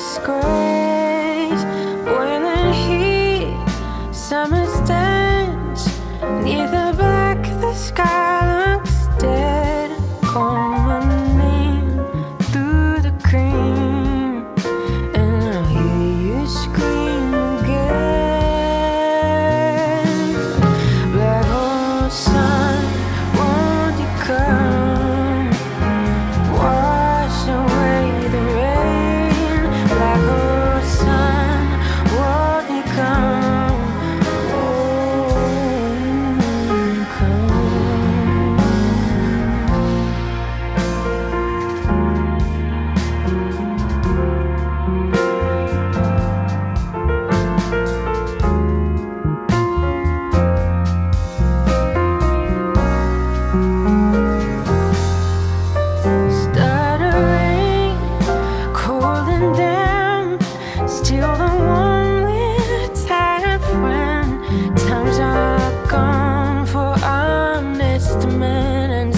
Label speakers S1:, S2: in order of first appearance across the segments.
S1: Square.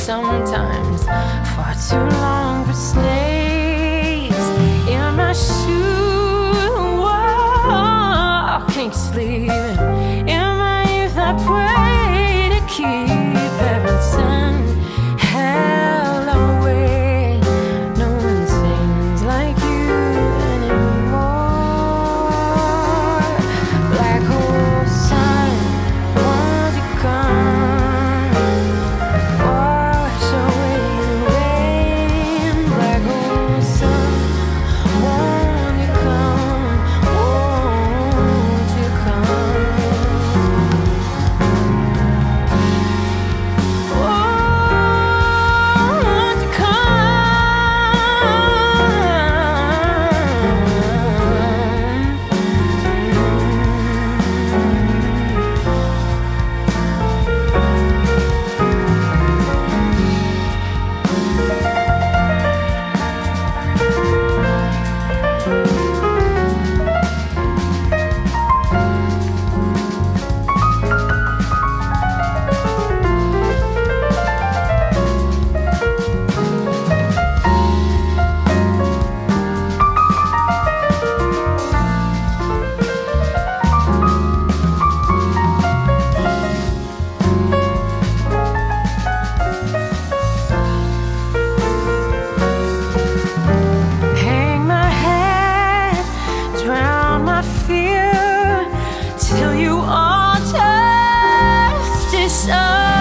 S1: sometimes far too long for snakes in my shoe. Oh, I can't sleep. Bye. so